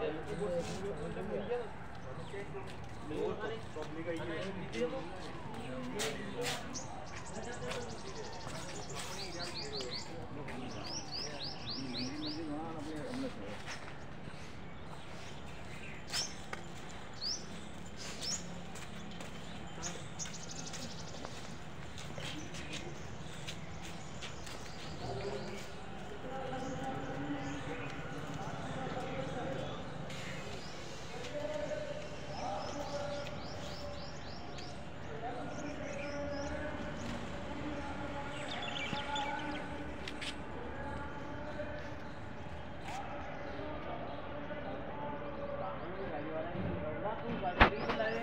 है ಅದು ರೀಸಲ್ಲ